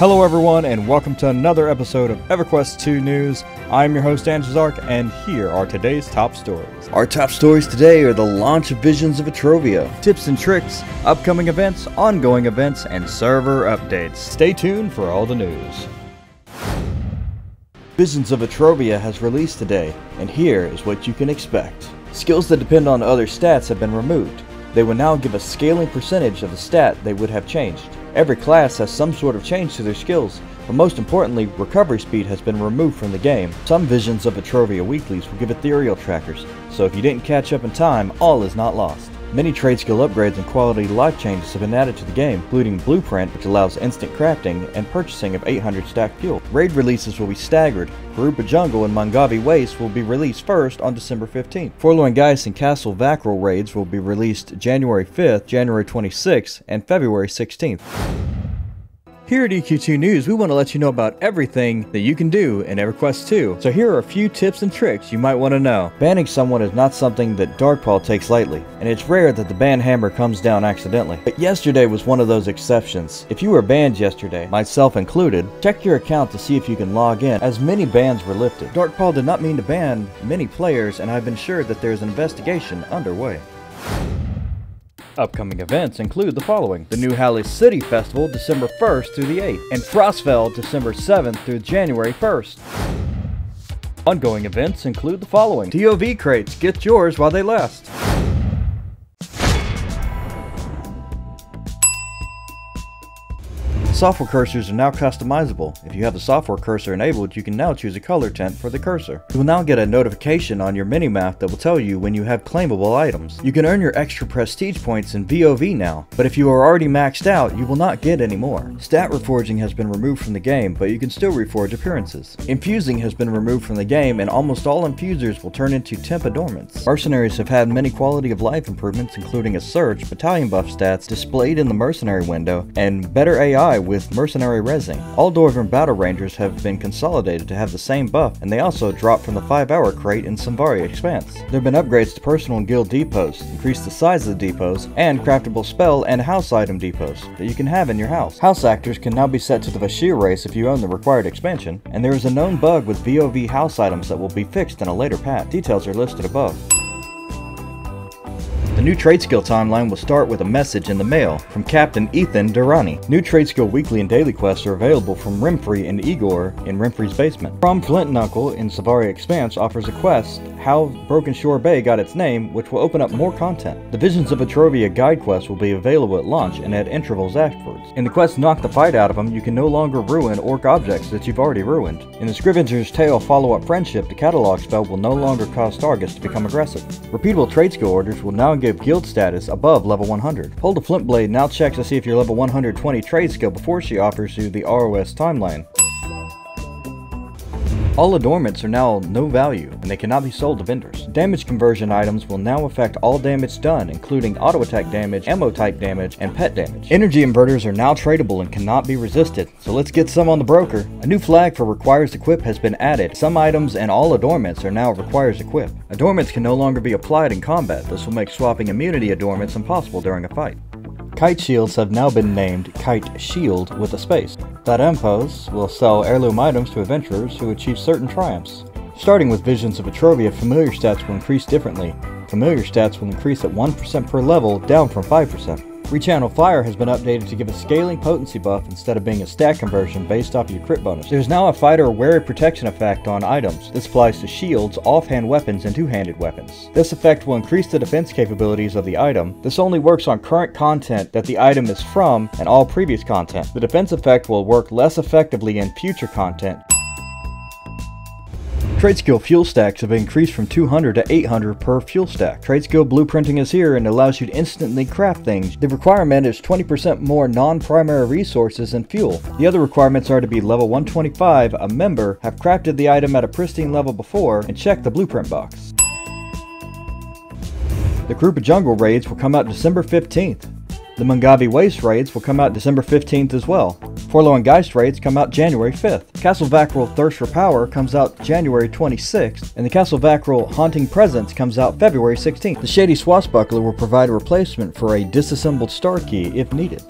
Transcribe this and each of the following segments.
Hello, everyone, and welcome to another episode of EverQuest 2 News. I'm your host, Antizark, and here are today's top stories. Our top stories today are the launch of Visions of Vetrovia, Tips and tricks, upcoming events, ongoing events, and server updates. Stay tuned for all the news. Visions of Vetrovia has released today, and here is what you can expect. Skills that depend on other stats have been removed. They will now give a scaling percentage of the stat they would have changed. Every class has some sort of change to their skills, but most importantly, recovery speed has been removed from the game. Some Visions of Vetrovia weeklies will give ethereal trackers, so if you didn't catch up in time, all is not lost. Many trade skill upgrades and quality life changes have been added to the game, including Blueprint, which allows instant crafting and purchasing of 800 stack fuel. Raid releases will be staggered. Karuupa Jungle and Mahngavi Waste will be released first on December 15th. Forlorn Gist and Castle Vacrul raids will be released January 5th, January 26th, and February 16th. Here at EQ2 News, we want to let you know about everything that you can do in EverQuest 2. So here are a few tips and tricks you might want to know. Banning someone is not something that Darkpaw takes lightly, and it's rare that the ban hammer comes down accidentally. But yesterday was one of those exceptions. If you were banned yesterday, myself included, check your account to see if you can log in, as many bans were lifted. Darkpaw did not mean to ban many players, and I've been sure that there is an investigation underway. Upcoming events include the following. The New Halas City Festival, December 1st through the 8th, and Frostfell, December 7th through January 1st. Ongoing events include the following. TOV crates, get yours while they last. Software cursors are now customizable. If you have the software cursor enabled, you can now choose a color tint for the cursor. You will now get a notification on your minimap that will tell you when you have claimable items. You can earn your extra prestige points in VOV now, but if you are already maxed out, you will not get any more. Stat reforging has been removed from the game, but you can still reforge appearances. Infusing has been removed from the game, and almost all infusers will turn into temp adornments. Mercenaries have had many quality of life improvements, including a surge, battalion buff stats displayed in the mercenary window, and better AI with Mercenary Resing. All Dwarven Battle Rangers have been consolidated to have the same buff, and they also drop from the 5 hour crate in Svarni Expanse. There have been upgrades to personal and guild depots, increased the size of the depots, and craftable spell and house item depots that you can have in your house. House actors can now be set to the Vashir race if you own the required expansion, and there is a known bug with VOV house items that will be fixed in a later patch. Details are listed above. The new trade skill timeline will start with a message in the mail from Captain Ethan Durrani. New trade skill weekly and daily quests are available from Renfri and Igor in Renfri's basement. From Flint Knuckle in Svarni Expanse offers a quest, How Broken Shore Bay Got Its Name, which will open up more content. The Visions of Vetrovia guide quest will be available at launch and at intervals afterwards. In the quest Knock the Fight Out of Them, you can no longer ruin orc objects that you've already ruined. In the Scrivenger's Tale follow-up Friendship, the catalog spell will no longer cause targets to become aggressive. Repeatable trade skill orders will now give guild status above level 100. Hold a Flint Blade now checks to see if you're level 120 trade skill before she offers you the ROS timeline. All adornments are now no value, and they cannot be sold to vendors. Damage conversion items will now affect all damage done, including auto attack damage, ammo type damage, and pet damage. Energy inverters are now tradable and cannot be resisted, so let's get some on the broker. A new flag for requires equip has been added. Some items and all adornments are now requires equip. Adornments can no longer be applied in combat. This will make swapping immunity adornments impossible during a fight. Kite shields have now been named Kite Shield with a space. Impos will sell heirloom items to adventurers who achieve certain triumphs. Starting with Visions of Vetrovia, familiar stats will increase differently. Familiar stats will increase at 1% per level, down from 5%. Rechannel Fire has been updated to give a scaling potency buff instead of being a stat conversion based off your crit bonus. There's now a fighter wary protection effect on items. This applies to shields, offhand weapons, and two-handed weapons. This effect will increase the defense capabilities of the item. This only works on current content that the item is from and all previous content. The defense effect will work less effectively in future content Trade skill fuel stacks have increased from 200 to 800 per fuel stack. Trade skill blueprinting is here and allows you to instantly craft things. The requirement is 20% more non-primary resources and fuel. The other requirements are to be level 125, a member, have crafted the item at a pristine level before, and check the blueprint box. The Karuupa Jungle raids will come out December 15th. The Mahngavi Waste raids will come out December 15th as well. Forlorn Gist raids come out January 5th. Castle Vacrul Thirst for Power comes out January 26th, and the Castle Vacrul Haunting Presence comes out February 16th. The Shady Swashbuckler will provide a replacement for a disassembled star key if needed.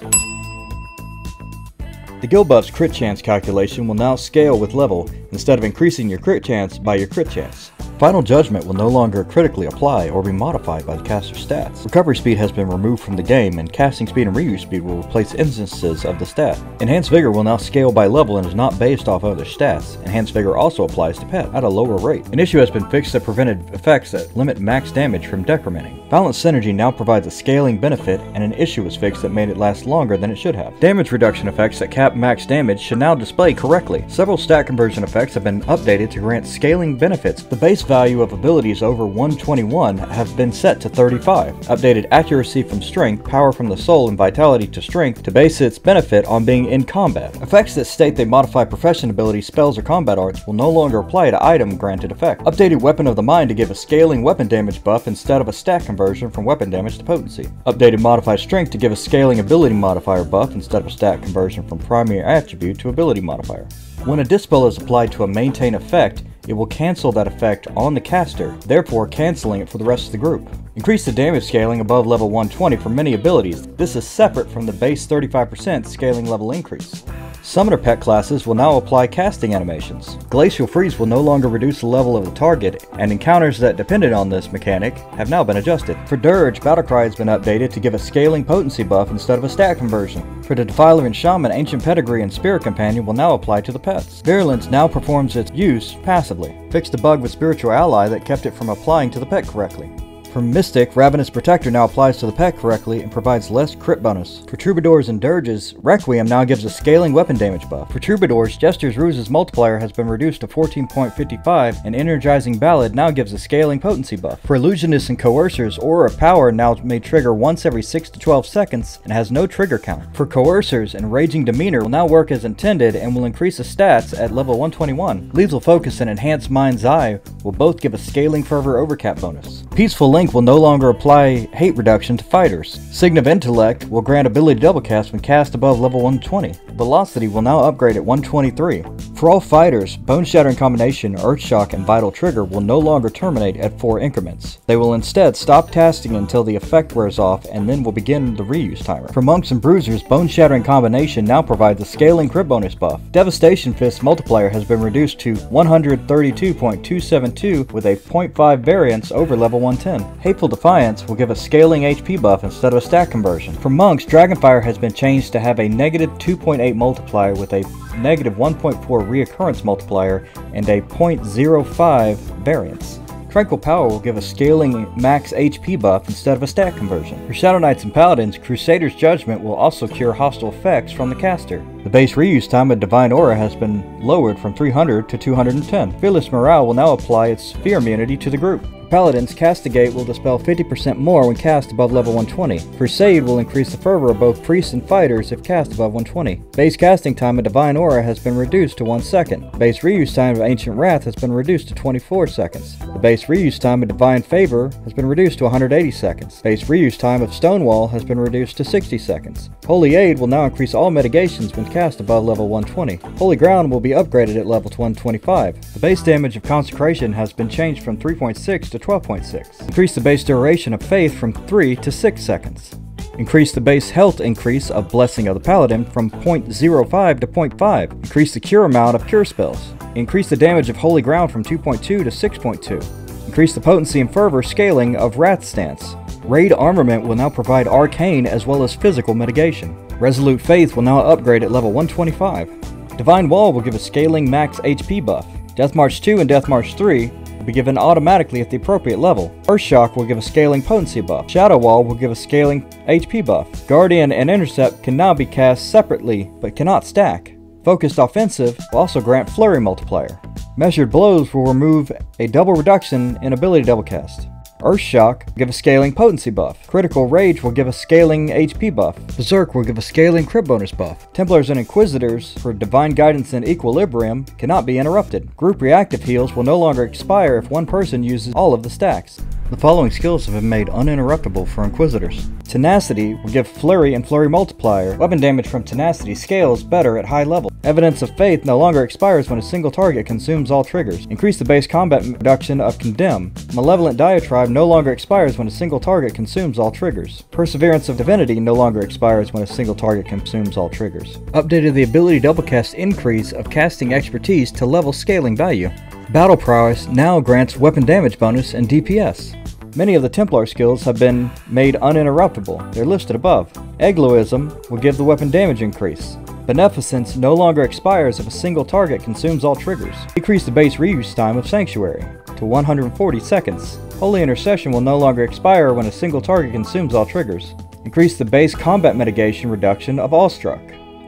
The guild buff's crit chance calculation will now scale with level instead of increasing your crit chance by your crit chance. Final Judgment will no longer critically apply or be modified by the caster's stats. Recovery speed has been removed from the game, and casting speed and reuse speed will replace instances of the stat. Enhanced Vigor will now scale by level and is not based off other stats. Enhanced Vigor also applies to pet at a lower rate. An issue has been fixed that prevented effects that limit max damage from decrementing. Balanced Synergy now provides a scaling benefit, and an issue was fixed that made it last longer than it should have. Damage reduction effects that cap max damage should now display correctly. Several stat conversion effects have been updated to grant scaling benefits. The base value of abilities over 121 have been set to 35. Updated accuracy from strength, power from the soul, and vitality to strength to base its benefit on being in combat. Effects that state they modify profession abilities, spells, or combat arts will no longer apply to item granted effect. Updated weapon of the mind to give a scaling weapon damage buff instead of a stat conversion from weapon damage to potency. Updated modified strength to give a scaling ability modifier buff instead of a stat conversion from primary attribute to ability modifier. When a dispel is applied to a maintain effect, it will cancel that effect on the caster, therefore canceling it for the rest of the group. Increase the damage scaling above level 120 for many abilities. This is separate from the base 35% scaling level increase. Summoner pet classes will now apply casting animations. Glacial Freeze will no longer reduce the level of the target, and encounters that depended on this mechanic have now been adjusted. For Dirge, Battlecry has been updated to give a scaling potency buff instead of a stat conversion. For the Defiler and Shaman, Ancient Pedigree and Spirit Companion will now apply to the pets. Virulence now performs its use passively. Fixed the bug with Spiritual Ally that kept it from applying to the pet correctly. For Mystic, Ravenous Protector now applies to the pet correctly and provides less crit bonus. For Troubadours and Dirges, Requiem now gives a scaling weapon damage buff. For Troubadours, Jester's Ruse's multiplier has been reduced to 14.55 and Energizing Ballad now gives a scaling potency buff. For Illusionists and Coercers, Aura of Power now may trigger once every 6 to 12 seconds and has no trigger count. For Coercers, Enraging Demeanor will now work as intended and will increase the stats at level 121. Lethal Focus and Enhanced Mind's Eye will both give a scaling fervor overcap bonus. Peaceful Link will no longer apply hate reduction to fighters. Sign of Intellect will grant ability double cast when cast above level 120. Velocity will now upgrade at 123. For all fighters, Bone Shattering Combination, Earth Shock, and Vital Trigger will no longer terminate at 4 increments. They will instead stop casting until the effect wears off and then will begin the reuse timer. For Monks and Bruisers, Bone Shattering Combination now provides a scaling crit bonus buff. Devastation Fist multiplier has been reduced to 132.272 with a 0.5 variance over level 110. Hateful Defiance will give a scaling HP buff instead of a stat conversion. For monks, Dragonfire has been changed to have a negative 2.8 multiplier with a negative 1.4 reoccurrence multiplier and a 0.05 variance. Tranquil Power will give a scaling max HP buff instead of a stat conversion. For Shadow Knights and Paladins, Crusader's Judgment will also cure hostile effects from the caster. The base reuse time of Divine Aura has been lowered from 300 to 210. Fearless Morale will now apply its fear immunity to the group. Paladins, Castigate will dispel 50% more when cast above level 120. Crusade will increase the fervor of both priests and fighters if cast above 120. Base casting time of Divine Aura has been reduced to 1 second. Base reuse time of Ancient Wrath has been reduced to 24 seconds. The base reuse time of Divine Favor has been reduced to 180 seconds. Base reuse time of Stonewall has been reduced to 60 seconds. Holy Aid will now increase all mitigations when cast above level 120. Holy Ground will be upgraded at level 125. The base damage of Consecration has been changed from 3.6 to 12.6. Increase the base duration of Faith from 3 to 6 seconds. Increase the base health increase of Blessing of the Paladin from 0.05 to 0.5. Increase the cure amount of cure spells. Increase the damage of Holy Ground from 2.2 to 6.2. Increase the potency and fervor scaling of Wrath Stance. Raid Armament will now provide arcane as well as physical mitigation. Resolute Faith will now upgrade at level 125. Divine Wall will give a scaling max HP buff. Death March 2 and Death March 3 will be given automatically at the appropriate level. Earth Shock will give a scaling potency buff. Shadow Wall will give a scaling HP buff. Guardian and Intercept can now be cast separately, but cannot stack. Focused Offensive will also grant Flurry Multiplier. Measured Blows will remove a double reduction in ability double cast. Earth Shock will give a scaling potency buff. Critical Rage will give a scaling HP buff. Berserk will give a scaling crit bonus buff. Templars and Inquisitors for Divine Guidance and Equilibrium cannot be interrupted. Group reactive heals will no longer expire if one person uses all of the stacks. The following skills have been made uninterruptible for Inquisitors. Tenacity will give Flurry and Flurry Multiplier. Weapon damage from Tenacity scales better at high level. Evidence of Faith no longer expires when a single target consumes all triggers. Increase the base combat reduction of Condemn. Malevolent Diatribe no longer expires when a single target consumes all triggers. Perseverance of Divinity no longer expires when a single target consumes all triggers. Updated the ability double cast increase of casting expertise to level scaling value. Battle Prowess now grants weapon damage bonus and DPS. Many of the Templar skills have been made uninterruptible. They're listed above. Egoism will give the weapon damage increase. Beneficence no longer expires if a single target consumes all triggers. Decrease the base reuse time of Sanctuary to 140 seconds. Holy Intercession will no longer expire when a single target consumes all triggers. Increase the base combat mitigation reduction of Awestruck.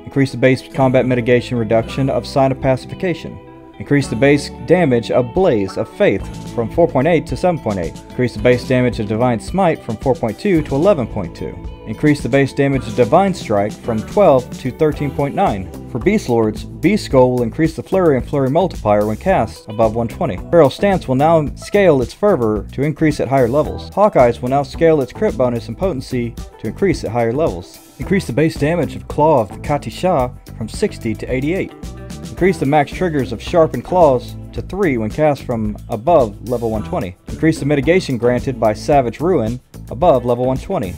Increase the base combat mitigation reduction of Sign of Pacification. Increase the base damage of Blaze of Faith from 4.8 to 7.8. Increase the base damage of Divine Smite from 4.2 to 11.2. Increase the base damage of Divine Strike from 12 to 13.9. For Beast Lords, Beast Skull will increase the Flurry and Flurry multiplier when cast above 120. Feral Stance will now scale its fervor to increase at higher levels. Hawkeyes will now scale its crit bonus and potency to increase at higher levels. Increase the base damage of Claw of Katisha from 60 to 88. Increase the max triggers of Sharpened Claws to 3 when cast from above level 120. Increase the mitigation granted by Savage Ruin above level 120.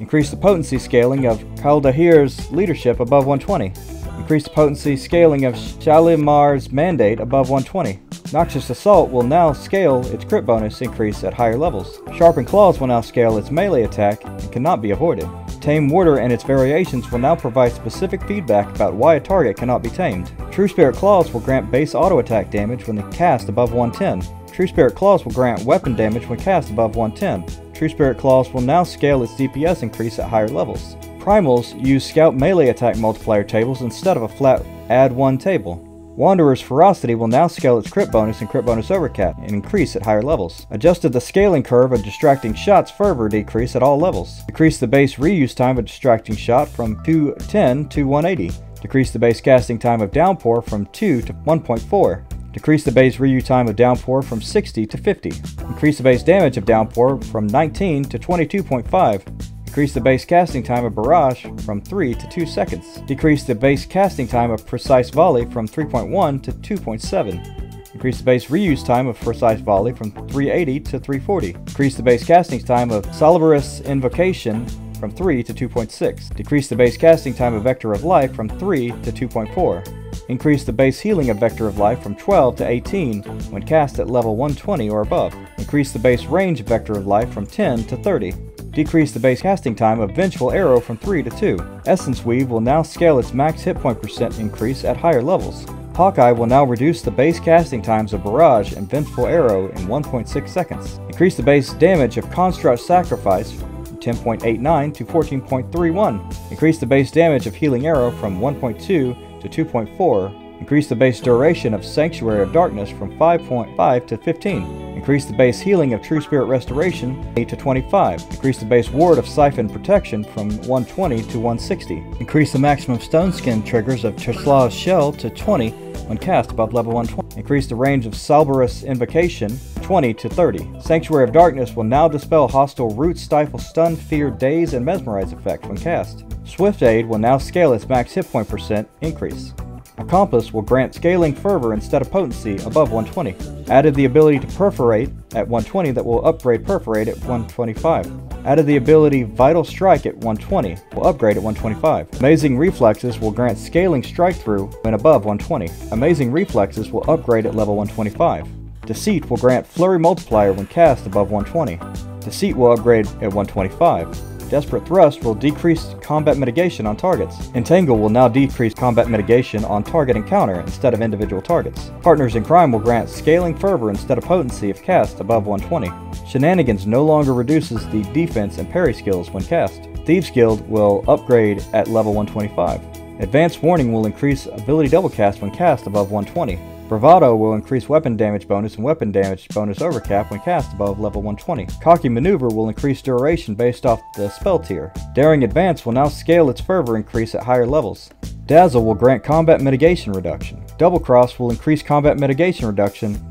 Increase the potency scaling of Kaldahir's leadership above 120. Increase the potency scaling of Shalimar's mandate above 120. Noxious Assault will now scale its crit bonus increase at higher levels. Sharpened Claws will now scale its melee attack and cannot be avoided. Tame Warder and its variations will now provide specific feedback about why a target cannot be tamed. True Spirit Claws will grant base auto attack damage when cast above 110. True Spirit Claws will grant weapon damage when cast above 110. True Spirit Claws will now scale its DPS increase at higher levels. Primals use Scout melee attack multiplier tables instead of a flat add 1 table. Wanderer's Ferocity will now scale its crit bonus and crit bonus overcap and increase at higher levels. Adjusted the scaling curve of Distracting Shot's fervor decrease at all levels. Decrease the base reuse time of Distracting Shot from 210 to 180. Decrease the base casting time of Downpour from 2 to 1.4. Decrease the base reuse time of Downpour from 60 to 50. Increase the base damage of Downpour from 19 to 22.5. Increase the base casting time of Barrage from 3 to 2 seconds. Decrease the base casting time of Precise Volley from 3.1 to 2.7. Increase the base reuse time of Precise Volley from 380 to 340. Increase the base casting time of Salubrious Invocation from 3 to 2.6. Decrease the base casting time of Vector of Life from 3 to 2.4. Increase the base healing of Vector of Life from 12 to 18 when cast at level 120 or above. Increase the base range of Vector of Life from 10 to 30. Decrease the base casting time of Vengeful Arrow from 3 to 2. Essence Weave will now scale its max hit point percent increase at higher levels. Hawkeye will now reduce the base casting times of Barrage and Vengeful Arrow in 1.6 seconds. Increase the base damage of Construct Sacrifice from 10.89 to 14.31. Increase the base damage of Healing Arrow from 1.2 to 2.4 Increase the base duration of Sanctuary of Darkness from 5.5 to 15. Increase the base healing of True Spirit Restoration 8 to 25. Increase the base ward of Siphon Protection from 120 to 160. Increase the maximum stone skin triggers of Tesla's Shell to 20 when cast above level 120. Increase the range of Salubrious Invocation 20 to 30. Sanctuary of Darkness will now dispel hostile root, stifle, stun, fear, daze, and mesmerize effect when cast. Swift Aid will now scale its max hit point percent increase. Accomplice will grant scaling fervor instead of potency above 120. Added the ability to perforate at 120 that will upgrade perforate at 125. Added the ability Vital Strike at 120 will upgrade at 125. Amazing Reflexes will grant scaling strike through when above 120. Amazing Reflexes will upgrade at level 125. Deceit will grant Flurry Multiplier when cast above 120. Deceit will upgrade at 125. Desperate Thrust will decrease combat mitigation on targets. Entangle will now decrease combat mitigation on target encounter instead of individual targets. Partners in Crime will grant Scaling Fervor instead of Potency if cast above 120. Shenanigans no longer reduces the defense and parry skills when cast. Thieves Guild will upgrade at level 125. Advanced Warning will increase ability double cast when cast above 120. Bravado will increase weapon damage bonus and weapon damage bonus overcap when cast above level 120. Cocky Maneuver will increase duration based off the spell tier. Daring Advance will now scale its fervor increase at higher levels. Dazzle will grant combat mitigation reduction. Double Cross will increase combat mitigation reduction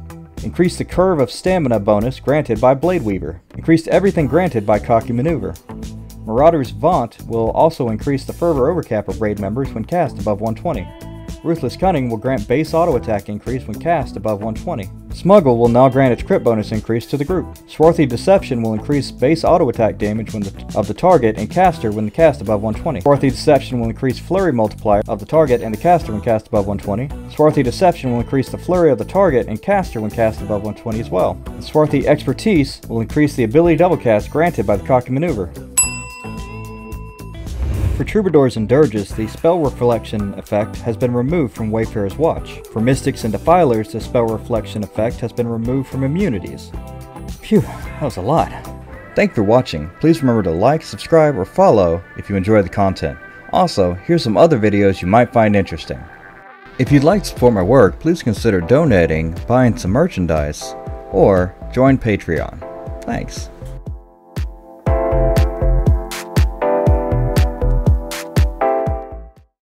Increase the curve of stamina bonus granted by Blade Weaver. Increased everything granted by Cocky Maneuver. Marauder's Vaunt will also increase the fervor overcap of raid members when cast above 120. Ruthless Cunning will grant base auto attack increase when cast above 120. Smuggle will now grant its crit bonus increase to the group. Swarthy Deception will increase base auto attack damage the, of the target and caster when the cast above 120. Swarthy Deception will increase flurry multiplier of the target and the caster when cast above 120. Swarthy Deception will increase the flurry of the target and caster when cast above 120 as well. And Swarthy Expertise will increase the ability double cast granted by the Cocky Maneuver. For Troubadours and Dirges, the Spell Reflection effect has been removed from Wayfarer's Watch. For Mystics and Defilers, the Spell Reflection effect has been removed from immunities. Phew, that was a lot. Thank you for watching. Please remember to like, subscribe, or follow if you enjoy the content. Also, here's some other videos you might find interesting. If you'd like to support my work, please consider donating, buying some merchandise, or join Patreon. Thanks.